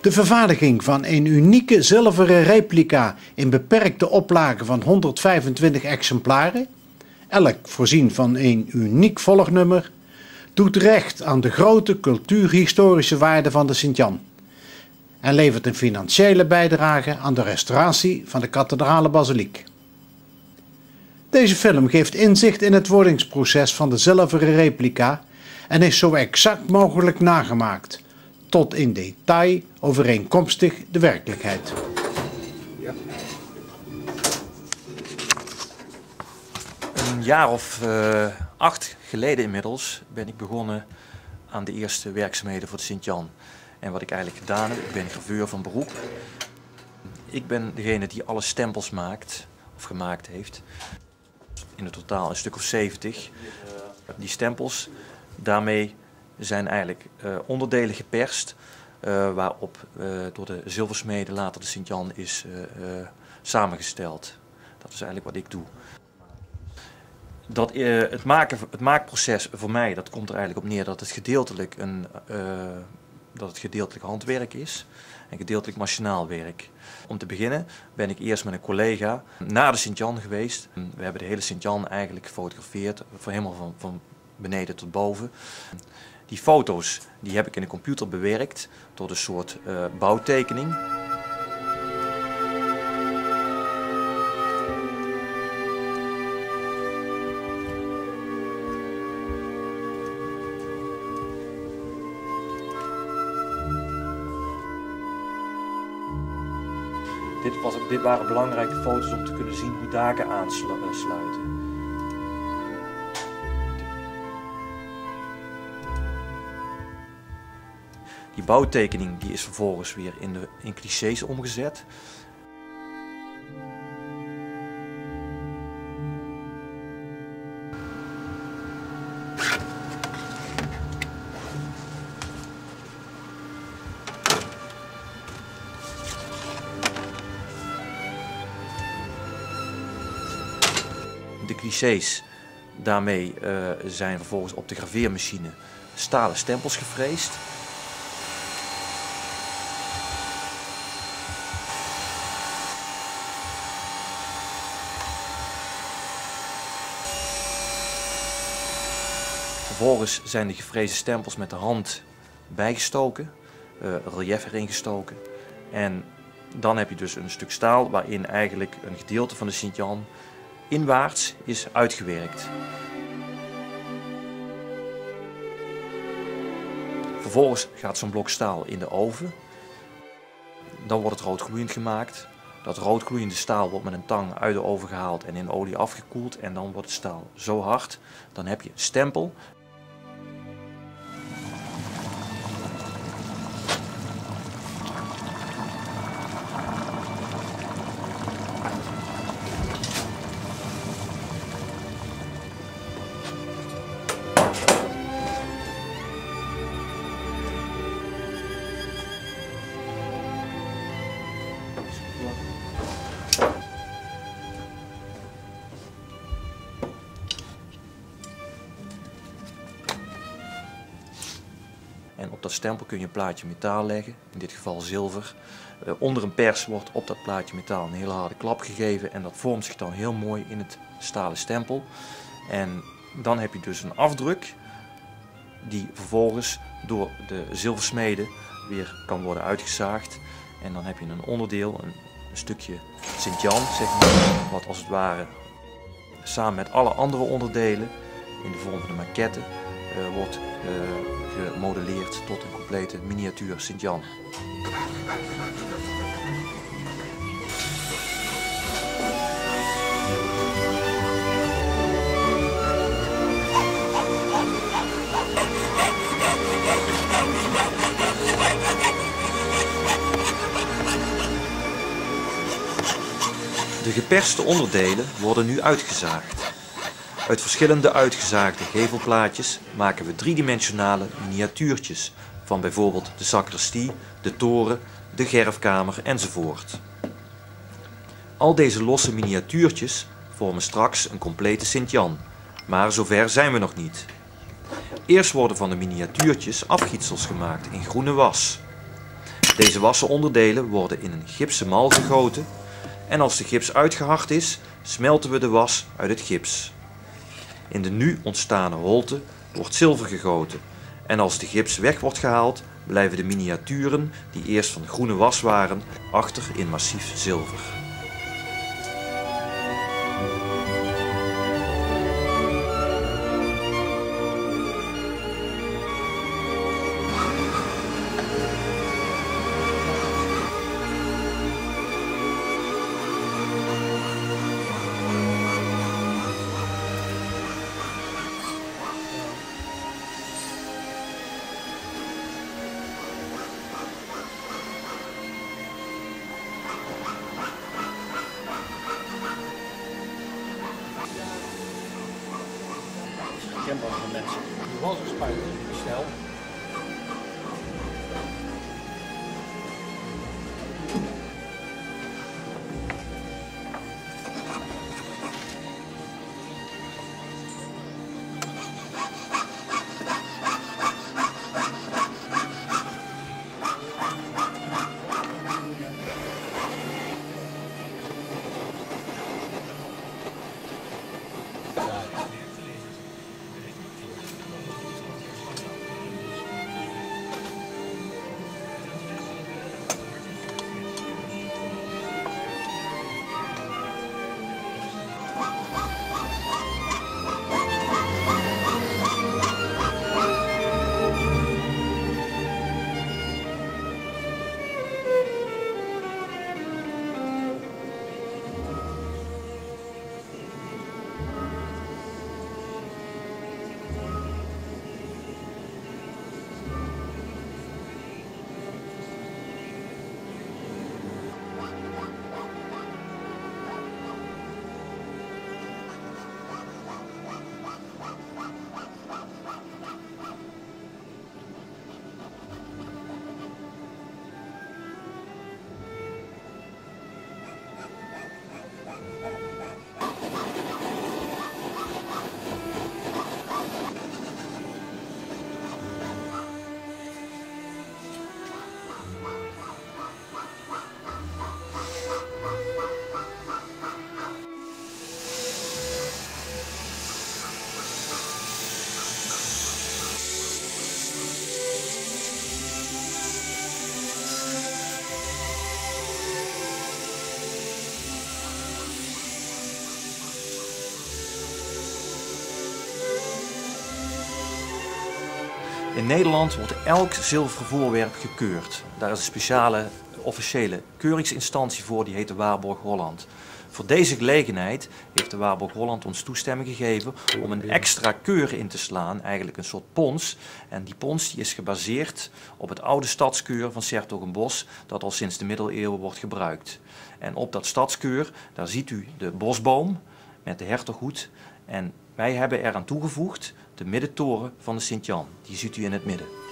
De vervaardiging van een unieke zilveren replica in beperkte oplage van 125 exemplaren, elk voorzien van een uniek volgnummer, doet recht aan de grote cultuurhistorische waarde van de Sint-Jan en levert een financiële bijdrage aan de restauratie van de kathedrale basiliek. Deze film geeft inzicht in het wordingsproces van de zilveren replica en is zo exact mogelijk nagemaakt, tot in detail overeenkomstig de werkelijkheid. Een jaar of uh, acht geleden inmiddels ben ik begonnen aan de eerste werkzaamheden voor de Sint-Jan. En wat ik eigenlijk gedaan heb, ik ben graveur van beroep. Ik ben degene die alle stempels maakt, of gemaakt heeft. In het totaal een stuk of 70. Die stempels, daarmee zijn eigenlijk uh, onderdelen geperst. Uh, waarop uh, door de zilversmede later de Sint-Jan is samengesteld. Dat is eigenlijk wat ik doe. Dat, het, maken, het maakproces voor mij, dat komt er eigenlijk op neer dat het gedeeltelijk een dat het gedeeltelijk handwerk is en gedeeltelijk machinaal werk. Om te beginnen ben ik eerst met een collega naar de Sint-Jan geweest. We hebben de hele Sint-Jan eigenlijk gefotografeerd, van helemaal van, van beneden tot boven. Die foto's die heb ik in de computer bewerkt tot een soort uh, bouwtekening. Dit, was, dit waren belangrijke foto's om te kunnen zien hoe daken aansluiten. Die bouwtekening die is vervolgens weer in, de, in clichés omgezet. de clichés daarmee uh, zijn vervolgens op de graveermachine stalen stempels gefreesd. Vervolgens zijn de gefreesde stempels met de hand bijgestoken, uh, relief erin gestoken. En dan heb je dus een stuk staal waarin eigenlijk een gedeelte van de Sint-Jan inwaarts is uitgewerkt. Vervolgens gaat zo'n blok staal in de oven. Dan wordt het roodgloeiend gemaakt. Dat roodgloeiende staal wordt met een tang uit de oven gehaald en in olie afgekoeld. En dan wordt het staal zo hard. Dan heb je stempel. En op dat stempel kun je een plaatje metaal leggen, in dit geval zilver. Uh, onder een pers wordt op dat plaatje metaal een hele harde klap gegeven en dat vormt zich dan heel mooi in het stalen stempel. En dan heb je dus een afdruk die vervolgens door de zilversmeden weer kan worden uitgezaagd. En dan heb je een onderdeel, stukje Sint-Jan, zeg maar, wat als het ware samen met alle andere onderdelen in de vorm van een maquette uh, wordt uh, gemodelleerd tot een complete miniatuur Sint-Jan. Geperste onderdelen worden nu uitgezaagd. Uit verschillende uitgezaagde gevelplaatjes maken we driedimensionale miniatuurtjes van bijvoorbeeld de sacristie, de toren, de gerfkamer enzovoort. Al deze losse miniatuurtjes vormen straks een complete Sint-Jan, maar zover zijn we nog niet. Eerst worden van de miniatuurtjes afgietsels gemaakt in groene was. Deze wassen onderdelen worden in een gipsen mal gegoten en als de gips uitgehard is, smelten we de was uit het gips. In de nu ontstane holte wordt zilver gegoten en als de gips weg wordt gehaald, blijven de miniaturen, die eerst van groene was waren, achter in massief zilver. Herkenbaar voor mensen. Die was een spuiter, snel. In Nederland wordt elk zilveren voorwerp gekeurd. Daar is een speciale officiële keuringsinstantie voor, die heet de Waarborg Holland. Voor deze gelegenheid heeft de Waarborg Holland ons toestemming gegeven om een extra keur in te slaan, eigenlijk een soort pons. En die pons die is gebaseerd op het oude stadskeur van Sertogenbos, dat al sinds de middeleeuwen wordt gebruikt. En op dat stadskeur, daar ziet u de bosboom met de hertoghoed. En wij hebben eraan toegevoegd de middentoren van de Sint-Jan. Die ziet u in het midden.